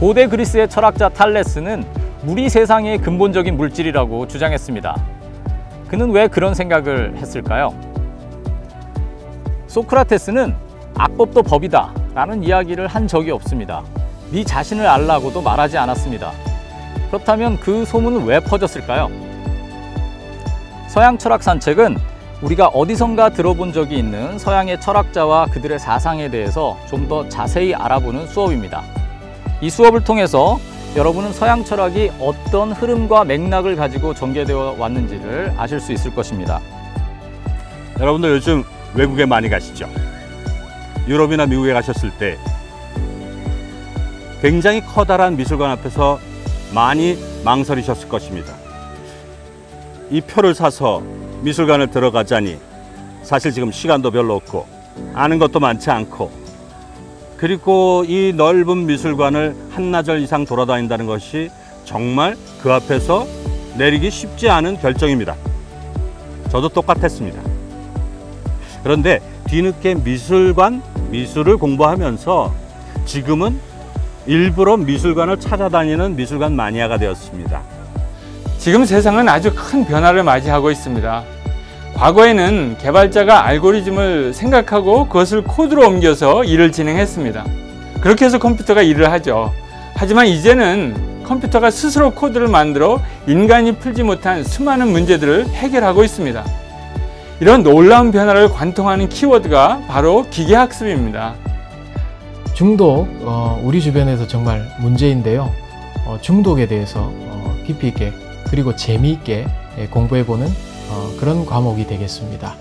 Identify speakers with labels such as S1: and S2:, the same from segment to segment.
S1: 고대 그리스의 철학자 탈레스는 물이 세상의 근본적인 물질이라고 주장했습니다. 그는 왜 그런 생각을 했을까요? 소크라테스는 악법도 법이다 라는 이야기를 한 적이 없습니다. 네 자신을 알라고도 말하지 않았습니다. 그렇다면 그 소문은 왜 퍼졌을까요? 서양 철학 산책은 우리가 어디선가 들어본 적이 있는 서양의 철학자와 그들의 사상에 대해서 좀 더 자세히 알아보는 수업입니다. 이 수업을 통해서 여러분은 서양 철학이 어떤 흐름과 맥락을 가지고 전개되어 왔는지를 아실 수 있을 것입니다.
S2: 여러분들 요즘 외국에 많이 가시죠? 유럽이나 미국에 가셨을 때 굉장히 커다란 미술관 앞에서 많이 망설이셨을 것입니다. 이 표를 사서 미술관을 들어가자니 사실 지금 시간도 별로 없고 아는 것도 많지 않고 그리고 이 넓은 미술관을 한나절 이상 돌아다닌다는 것이 정말 그 앞에서 내리기 쉽지 않은 결정입니다. 저도 똑같았습니다. 그런데 뒤늦게 미술관, 미술을 공부하면서 지금은 일부러 미술관을 찾아다니는 미술관 마니아가 되었습니다.
S3: 지금 세상은 아주 큰 변화를 맞이하고 있습니다. 과거에는 개발자가 알고리즘을 생각하고 그것을 코드로 옮겨서 일을 진행했습니다. 그렇게 해서 컴퓨터가 일을 하죠. 하지만 이제는 컴퓨터가 스스로 코드를 만들어 인간이 풀지 못한 수많은 문제들을 해결하고 있습니다. 이런 놀라운 변화를 관통하는 키워드가 바로 기계학습입니다.
S4: 중독, 어, 우리 주변에서 정말 문제인데요. 어, 중독에 대해서 어, 깊이 있게 그리고 재미있게 예, 공부해보는 어, 그런 과목이 되겠습니다.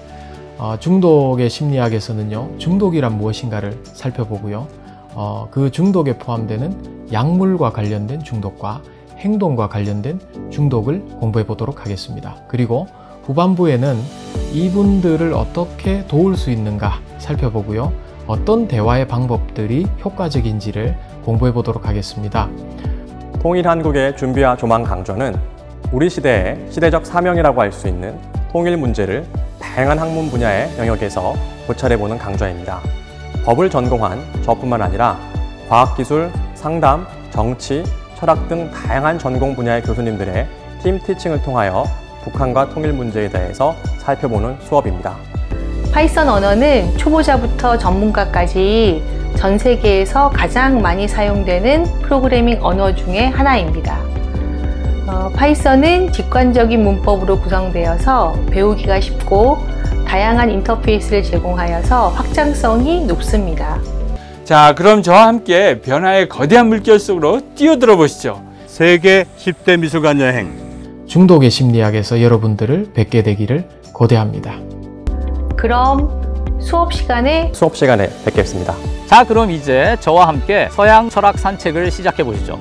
S4: 어, 중독의 심리학에서는요, 중독이란 무엇인가를 살펴보고요. 어, 그 중독에 포함되는 약물과 관련된 중독과 행동과 관련된 중독을 공부해 보도록 하겠습니다. 그리고 후반부에는 이분들을 어떻게 도울 수 있는가 살펴보고요. 어떤 대화의 방법들이 효과적인지를 공부해 보도록 하겠습니다.
S5: 통일 한국의 준비와 조망 강좌는 우리 시대의 시대적 사명이라고 할 수 있는 통일 문제를 다양한 학문 분야의 영역에서 고찰해보는 강좌입니다. 법을 전공한 저뿐만 아니라 과학기술, 상담, 정치, 철학 등 다양한 전공 분야의 교수님들의 팀 티칭을 통하여 북한과 통일 문제에 대해서 살펴보는 수업입니다.
S6: 파이썬 언어는 초보자부터 전문가까지 전 세계에서 가장 많이 사용되는 프로그래밍 언어 중에 하나입니다. 어, 파이썬은 직관적인 문법으로 구성되어서 배우기가 쉽고 다양한 인터페이스를 제공하여서 확장성이 높습니다.
S3: 자, 그럼 저와 함께 변화의 거대한 물결 속으로 뛰어들어 보시죠.
S2: 세계 10대 미술관 여행
S4: 중독의 심리학에서 여러분들을 뵙게 되기를 고대합니다.
S6: 그럼 수업 시간에
S5: 수업 시간에 뵙겠습니다.
S1: 자, 그럼 이제 저와 함께 서양 철학 산책을 시작해 보시죠.